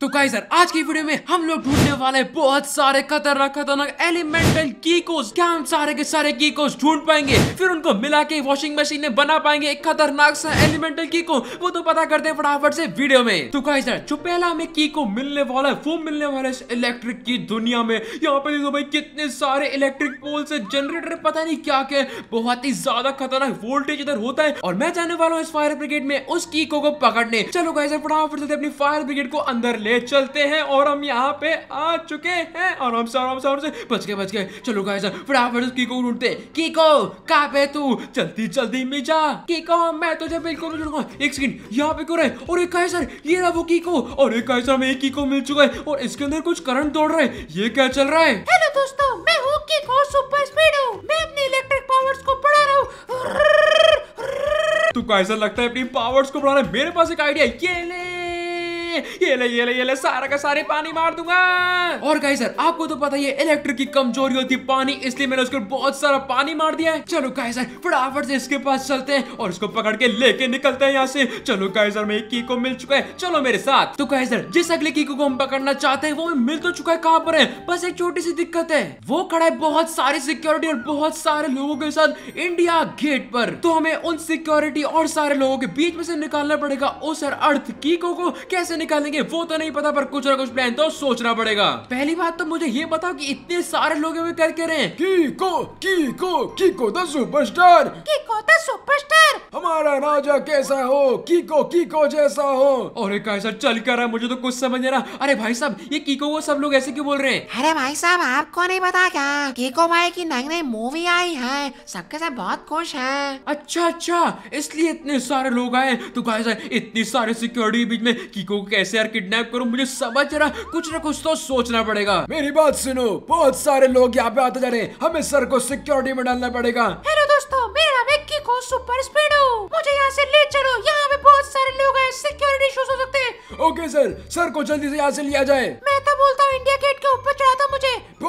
तो सर आज की वीडियो में हम लोग ढूँढने वाले बहुत सारे खतरनाक खतरनाक एलिमेंटल कीकोस क्या हम सारे के सारे कीकोस ढूंढ पाएँगे? फिर उनको मिला के वॉशिंग मशीन में बना पाएँगे एक खतरनाक सा एलिमेंटल कीको वो तो पता करते हैं फटाफट से वीडियो में। तो सर जो पहला हमें कीको मिलने वाला है, वो मिलने वाला है इलेक्ट्रिक की दुनिया में। यहाँ पे देखो भाई, कितने सारे इलेक्ट्रिक पोल से जनरेटर पता नहीं क्या क्या बहुत ही ज़्यादा खतरनाक वोल्टेज इधर होता है। और मैं जाने वाला हूँ इस फायर ब्रिगेड में उस कीको को पकड़ने। चलो गाइस फटाफट से अपनी फायर ब्रिगेड को अंदर ले ले चलते हैं और हम यहाँ पे आ चुके हैं। आराम से आराम से आराम से बच गए बच गए। चलो गाइस फटाफट कीको ढूंढते कीको कहाँ पे तू? जल्दी जल्दी मिजा कीको मैं तुझे बिल्कुल ढूंढूँगा एक सेकंड यहाँ पे क्यों रहे और एक सर ये रहा वो कीको और एक सर हमें एक कीको मिल चुका है। और इसके अंदर कुछ करंट दौड़ रहा है। ये क्या चल रहा है? हेलो दोस्तों मैं हूँ कीको सुपर स्पीड हूँ मैं अपने इलेक्ट्रिक पावर्स को बढ़ा रहा हूँ। तू कैसा लगता है अपनी पावर्स को बढ़ा रहा मेरे पास एक आइडिया ये ले। ये ले ये ले ये ले, सारा का सारे पानी मार दूँगा। और गाइस सर आपको तो पता ही इलेक्ट्रिक की कमज़ोरी होती पानी, इसलिए मैंने उसको बहुत सारा पानी मार दिया है। चलो गाइस सर फटाफट से इसके पास चलते हैं और इसको पकड़ के लेके निकलते हैं यहाँ से। चलो गाइस सर में की को मिल चुका है। चलो मेरे साथ। तो गाइस सर जिस अगले की को हम पकड़ना चाहते हैं, वो मिल तो चुका है कहाँ पर है? बस एक छोटी सी दिक्कत है। वो खड़ा है बहुत सारी सिक्योरिटी और बहुत सारे लोगों के साथ इंडिया गेट पर। तो हमें उन सिक्योरिटी और सारे लोगों के बीच में से निकालना पड़ेगा। उस अर्थ कीको को कैसे निकालेंगे वो तो नहीं पता पर कुछ ना कुछ प्लान तो सोचना पड़ेगा। पहली बात तो मुझे ये बताओ कि इतने सारे लोग हमें कर के रहे हैं? Kiko Kiko Kiko the superstar Kiko the superstar हमारा राजा कैसा हो? कीको कीको जैसा हो? और एक ऐसा चल कर रहा है मुझे तो कुछ समझ नहीं रहा। अरे भाई साहब ये कीको को सब लोग ऐसे क्यों बोल रहे हैं? अरे भाई साहब आपको नहीं पता क्या? कीको भाई की नई नई मूवी आई है। सबके साथ बहुत खुश है। अच्छा अच्छा इसलिए इतने सारे लोग आए। तो भाई इतनी सारे सिक्योरिटी बीच में कीको को कैसे यार किडनैप करूँ? मुझे समझ रहा। कुछ ना कुछ तो सोचना पड़ेगा। मेरी बात सुनो। बहुत सारे लोग यहाँ पे आते जा रहे हैं। हमें सर को सिक्योरिटी में डालना पड़ेगा। हेलो दोस्तों मेरा विक्की को सुपर स्पीड हो। मुझे यहाँ से ले चलो। यहाँ पे बहुत सारे लोग हैं। सिक्योरिटी इश्यूज़ हो सकते हैं। ओके सर सर को जल्दी से यहाँ से लिया जाए। मैं तो बोलता हूँ इंडिया गेट के ऊपर चढ़ा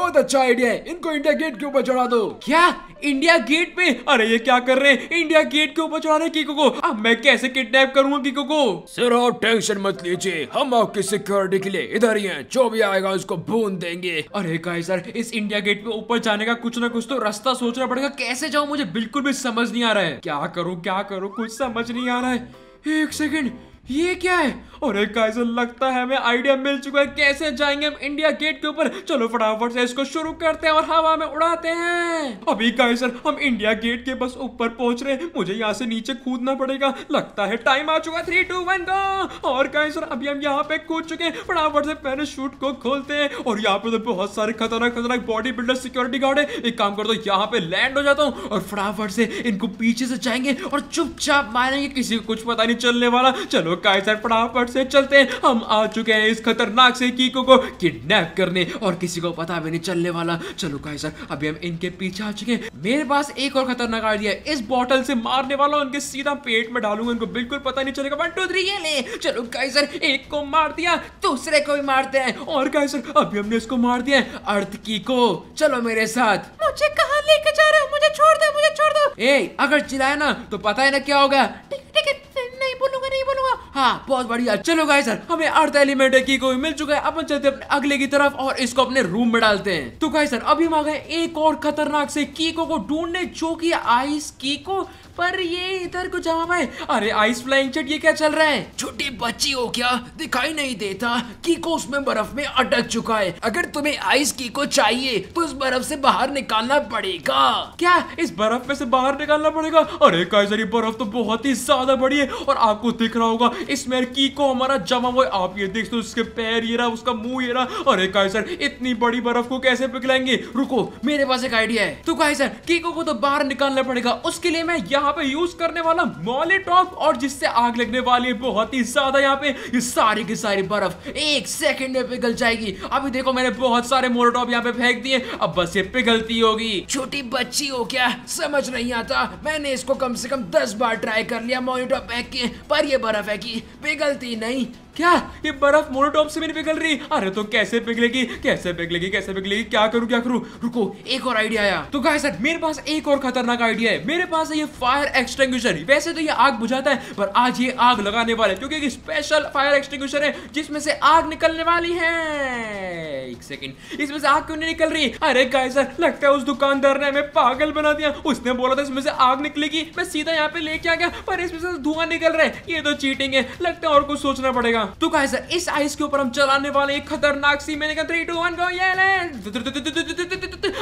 बहुत अच्छा आइडिया है। इनको इंडिया गेट के ऊपर चढ़ा दो। क्या? इंडिया गेट पे? अरे ये क्या कर रहे हैं? इंडिया गेट के ऊपर चढ़ा रहे कीको को। अब मैं कैसे किडनैप करूँगा कीको को? सर आप टेंशन मत लीजिए। हम आपकी सिक्योरिटी के लिए इधर ही हैं। जो भी आएगा उसको भून देंगे। अरे गाइस सर इस इंडिया गेट पे ऊपर जाने का कुछ ना कुछ तो रास्ता सोचना पड़ेगा। कैसे जाऊँ? मुझे बिल्कुल भी समझ नहीं आ रहा है। क्या करूँ क्या करूँ? कुछ समझ नहीं आ रहा है। एक सेकंड ये क्या है? एक कैसे लगता है हमें आइडिया मिल चुका है कैसे जाएँगे हम इंडिया गेट के ऊपर। चलो फटाफट से इसको शुरू करते हैं और हवा में उड़ाते हैं। अभी कैसर हम इंडिया गेट के बस ऊपर पहुँच रहे हैं। मुझे यहाँ से नीचे कूदना पड़ेगा। लगता है टाइम आ चुका थ्री टू वन गो और कैसर अभी हम यहाँ पे कूद चुके हैं। फटाफट से पैराशूट को खोलते हैं। और यहाँ पे तो बहुत सारे खतरनाक खतरनाक बॉडी बिल्डर सिक्योरिटी गार्ड है। एक काम कर दो यहाँ पे लैंड हो जाता हूँ। और फटाफट से इनको पीछे से जाएँगे और चुपचाप मारेंगे। किसी को कुछ पता नहीं चलने वाला। चलो कायसर फटाफट से चलते हैं। हम आ चुके हैं इस खतरनाक से कीको को किडनैप करने। और किसी को पता भी नहीं चलने वाला। चलो कायसर अभी हम इनके पीछे आ चुके हैं। मेरे पास एक और खतरनाक आइडिया है। इस बॉटल से मारने वाला उनके सीधा पेट में डालूँगा। इनको बिल्कुल पता नहीं चलेगा। वन टू थ्री ये ले। चलो कायसर एक को मार दिया। दूसरे को भी मारते हैं। और कायसर अभी हमने इसको मार दिया है। अर्थ की को। चलो मेरे साथ। मुझे कहाँ लेके जा रहे हो? मुझे छोड़ दो मुझे छोड़ दो। ए अगर चिल्लाए ना तो पता है ना क्या होगा ठीक है नहीं बोलूँगा नहीं बोलूँगा हाँ बहुत बढ़िया। चलो गाय सर हमें अर्थ एलिमेंट की कोई मिल चुका है। अपन चलते अपने अगले की तरफ़ और इसको अपने रूम में डालते हैं। तो गाय सर अभी हम आ गए एक और खतरनाक से कीको को ढूँढने, जो की आइस कीको पर ये इधर को जमा है अरे आइस फ्लाइंग चट ये क्या चल रहा है? छोटी बच्ची हो क्या? दिखाई नहीं देता कीको उसमें बर्फ़ में अटक चुका है। अगर तुम्हें आइस कीको चाहिए तो इस बर्फ़ से बाहर निकालना पड़ेगा। क्या? इस बर्फ़ में से बाहर निकालना पड़ेगा? अरे काइजर ये बर्फ़ तो बहुत ही ज़्यादा बड़ी है और आपको दिख रहा होगा इसमें कीको हमारा जमा हुआ आप ये देख उसके पैर ये रहा उसका मुँह ये रहा। अरे काइजर इतनी बड़ी बर्फ़ को कैसे पिघलाएँगे? रुको मेरे पास एक आइडिया है। तो काइजर कीको को तो बाहर निकालना पड़ेगा उसके लिए मैं यहाँ यहाँ पे यूज़ करने वाला मॉलिटॉप और जिससे आग लगने वाली है, बहुत ही ज़्यादा यहाँ पे सारी की सारी बर्फ़ एक सेकंड में पिघल जाएगी। अभी देखो मैंने बहुत सारे मोलोटॉप यहाँ पे फेंक दिए, अब बस ये पिघलती होगी। छोटी बच्ची हो क्या? समझ नहीं आता। मैंने इसको कम से कम दस बार ट्राई कर लिया मोलिटॉप फेंक के, पर ये बर्फ़ है की पिघलती नहीं। क्या? ये बर्फ़ मोनोटॉप से भी नहीं पिघल रही। अरे तो कैसे पिघलेगी? कैसे पिघलेगी? कैसे पिघलेगी? क्या करूँ क्या करूँ? रुको, एक और आइडिया आया। तो गाइस सर मेरे पास एक और खतरनाक आइडिया है। मेरे पास है ये फायर एक्सटिंग्विशर वैसे तो ये आग बुझाता है, पर आज ये आग लगाने वाला, क्योंकि एक स्पेशल फायर एक्सटिंग्विशर है, जिसमें से आग निकलने वाली है। एक सेकंड इसमें से आग क्यों नहीं निकल रही? अरे गाइस सर लगता है उस दुकानदार ने हमें पागल बना दिया। उसने बोला था इसमें से आग निकलेगी। मैं सीधा यहाँ पे लेके आ गया, पर इसमें से धुआँ निकल रहा है। ये तो चीटिंग है। लगता है और कुछ सोचना पड़ेगा। तो गाइस इस आइस के ऊपर हम चलाने वाले एक खतरनाक सी मैंने कहा थ्री टू वन गो ये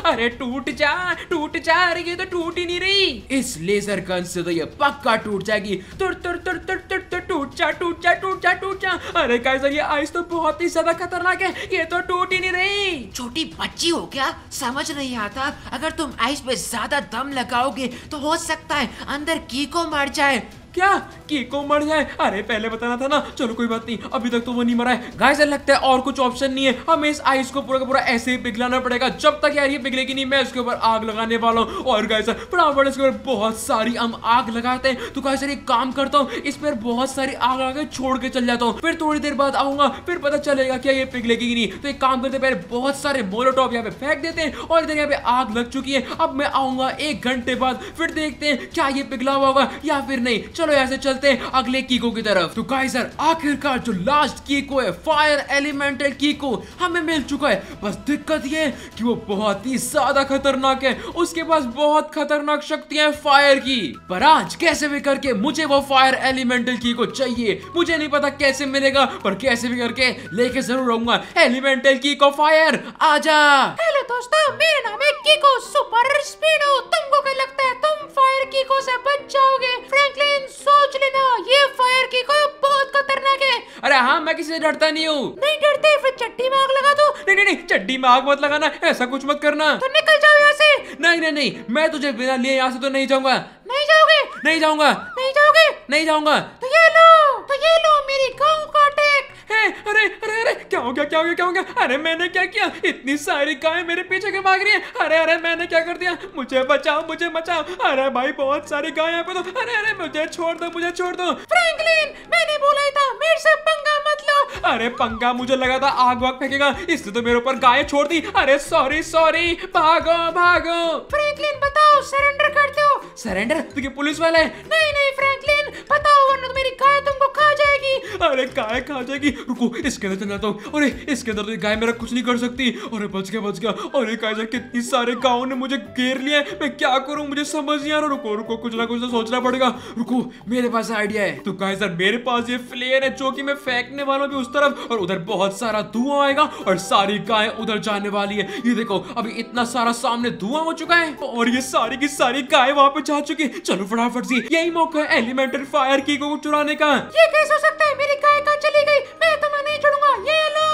अरे, टूट जा टूट जा, अरे, ये तो टूट ही नहीं रही। इस लेजर गन से तो ये पक्का टूट जाएगी। टूट जा टूट जा टूट जा टूट जा। अरे गाइस ये आइस तो बहुत ही ज़्यादा खतरनाक है। ये तो टूट ही नहीं रही। छोटी बच्ची हो क्या? समझ नहीं आता। अगर तुम आइस पे ज़्यादा दम लगाओगे तो हो सकता है अंदर की को मर जाए। क्या? कीको मर जाए? अरे, पहले बताना था ना। चलो, कोई बात नहीं। अभी तक तो वो नहीं मरा है। गाइस लगता है और कुछ ऑप्शन नहीं है। हमें इस आइस को पूरा का पूरा ऐसे ही पिघलाना पड़ेगा। जब तक यार ये पिघलेगी नहीं, मैं इसके ऊपर आग लगाने वाला हूँ। और गाइस फटाफट इसके ऊपर बहुत सारी हम आग लगाते हैं। तो गाइस एक काम करता हूँ, इस पर बहुत सारी आग लगा छोड़ के चल जाता हूँ। फिर थोड़ी देर बाद आऊँगा, फिर पता चलेगा क्या ये पिघलेगी नहीं। तो एक काम करते पहले बहुत सारे मोलोटॉप यहाँ पे फेंक देते हैं और इधर यहाँ पे आग लग चुकी है। अब मैं आऊँगा एक घंटे बाद, फिर देखते हैं क्या ये पिघला हुआ होगा या फिर नहीं। चलो ऐसे चलते हैं अगले कीको की तरफ़। तो गाइजर आखिरकार जो लास्ट कीको है फायर एलिमेंटल कीको हमें मिल चुका है। बस दिक्कत ये कि वो बहुत ही ज़्यादा खतरनाक है। उसके पास बहुत खतरनाक शक्तियाँ हैं फायर की। पर आज कैसे भी करके मुझे वो फायर एलिमेंटल की को चाहिए। मुझे नहीं पता कैसे मिलेगा, पर कैसे भी करके लेके ज़रूर आऊँगा। एलिमेंटल की को फायर आजा! हेलो दोस्तों, मेरा नाम है कीको सुपर स्पीडो तुमको क्या लगता है तुम फायर कीको से बच जाओगे? फ्रैंकलिन सोच लेना ये फायर की को बहुत खतरनाक है। अरे हाँ मैं किसी से डरता नहीं हूँ। नहीं डरते फिर चट्टी में आग लगा दो। नहीं नहीं नहीं चट्टी में आग मत लगाना ऐसा कुछ मत करना। तो निकल जाओ यहाँ से। नहीं नहीं नहीं मैं तुझे बिना लिए यहाँ से तो नहीं जाऊँगा। नहीं जाओगे? नहीं जाऊँगा। नहीं जाओगे? नहीं जाऊँगा तो ये लो तो ये लो मेरी गाँव का अटैक है अरे अरे अरे क्या हो गया क्या हो गया क्या हो गया? अरे मैंने क्या किया? इतनी सारी गायें मेरे पीछे के भाग रही है? अरे अरे मैंने क्या कर दिया? मुझे बचाओ मुझे बचाओ। अरे भाई बहुत सारी गायें यहाँ पे तो अरे अरे मुझे छोड़ दो मुझे छोड़ दो। फ्रैंकलिन मैंने बोला ही था मेरे से पंगा मत लो अरे पंगा मुझे लगा था आग वाग फेंकेगा इसने तो मेरे ऊपर गाय छोड़ दी। अरे सॉरी सॉरी भागो भागो। फ्रैंकलिन बताओ सरेंडर करते हो सरेंडर तू क्या पुलिस वाला है। नहीं नहीं फ्रैंकलिन वरना तो मेरी गाय तुमको खा जाएगी। अरे गाय खा जाएगी। रुको, इसके अंदर चल जाता हूँ। अरे, इसके अंदर तो गाय मेरा कुछ नहीं कर सकती। अरे, बच गया बच गया। अरे, गाय कितनी सारे गाँव ने मुझे घेर लिया मैं क्या करूँ? मुझे समझ नहीं आ रहा। रुको रुको, कुछ ना कुछ तो सोचना पड़ेगा। रुको, मेरे पास आइडिया है। तो गाय सर मेरे पास ये फ्लेयर है, जो कि मैं फेंकने वाला हूँ उस तरफ़। और उधर बहुत सारा धुआँ आएगा और सारी गाय उधर जाने वाली है। ये देखो, अभी इतना सारा सामने धुआँ हो चुका है। और ये सारी की सारी गाय वहाँ पे जा चुकी है। चलो फटाफट से, यही मौका है। एलिमेंटल फायर की को चुराने का। ये कैसे हो सकता है? मेरी गाय कहाँ चली गई? मैं तुम्हें नहीं छोड़ूँगा ये लो!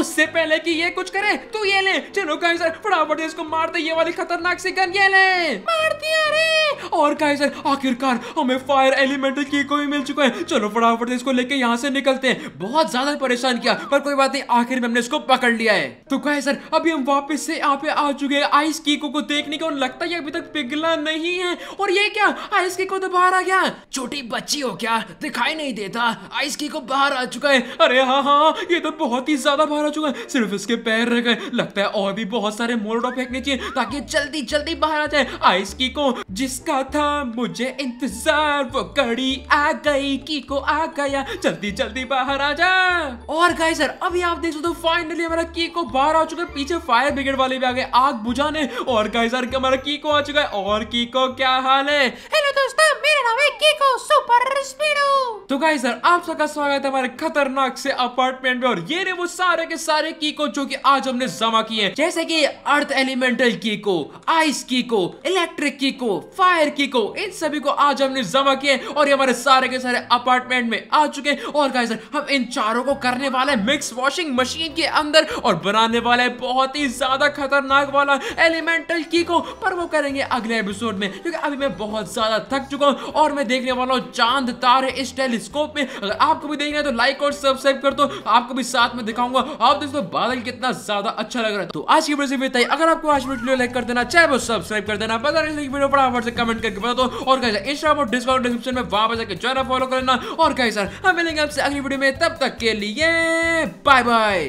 उससे पहले कि ये कुछ करे तू ये ले। चलो गाइस फटाफट इसको मार दे ये वाली खतरनाक सी गन ये ले। और काइजर आखिरकार हमें फायर एलिमेंटल की को भी मिल चुका है। चलो फटाफट से इसको लेके यहाँ से निकलते हैं। बहुत ज़्यादा परेशान किया, पर कोई बात नहीं, आखिर में हमने इसको पकड़ लिया है। तो काइजर अभी हम वापस से यहाँ पे आ चुके हैं आइस कीको को देखने को लगता है अभी तक पिघला नहीं है। और ये क्या? आइस कीको तो बाहर आ गया। छोटी बच्ची हो क्या? दिखाई नहीं देता। आइस की को बाहर आ चुका है। अरे हाँ हाँ ये तो बहुत ही ज़्यादा बाहर आ चुका है। सिर्फ़ इसके पैर रह गए। लगता है और भी बहुत सारे मोलडो फेंकने चाहिए, ताकि जल्दी जल्दी बाहर आ जाए। आइस की को जिसका था मुझे इंतज़ार, वो कड़ी आ गई की को आ गया। जल्दी जल्दी बाहर आ जा। और गाइस सर अभी आप देख सकते हो फाइनली हमारा की को बाहर आ चुका है। पीछे फायर ब्रिगेड वाले भी आ गए, आग बुझाने। और गाइस सर हमारा की को आ चुका है। और की को क्या हाल है? है कीको तो सर आप सबका स्वागत है हमारे खतरनाक से अपार्टमेंट में, और ये ने वो सारे के सारे की को जो कि आज हमने जमा किए हैं। जैसे कि अर्थ एलिमेंटल की को आइस की को इलेक्ट्रिक की को फायर की को इन सभी को आज हमने जमा किए और ये हमारे सारे के सारे अपार्टमेंट में आ चुके हैं। और गाइस हम इन चारों को करने वाले मिक्स वॉशिंग मशीन के अंदर, और बनाने वाले हैं बहुत ही ज़्यादा खतरनाक वाला एलिमेंटल की को पर वो करेंगे अगले एपिसोड में, क्योंकि अभी मैं बहुत ज़्यादा थक चुका हूँ और मैं देखने वाला हूँ चाँद, तारे इस टेलीस्कोप में। अगर आपको भी देखना है तो लाइक और सब्सक्राइब कर दो। आपको भी साथ में दिखाऊँगा। आप दोस्तों बादल कितना ज़्यादा अच्छा लग रहा है। तो आज की वीडियो से अगर आपको आज वीडियो लाइक कर देना, चाहे वो सब्सक्राइब कर देना, पता नहीं वीडियो फटाफट से कमेंट करके बता दो। और कैसे इंस्टाग्राम और डिस्काउंट डिस्क्रिप्शन में वहाँ पर जाकर ज़्यादा फॉलो करना और कैसे हम मिलेंगे आपसे अगली वीडियो में। तब तक के लिए बाय बाय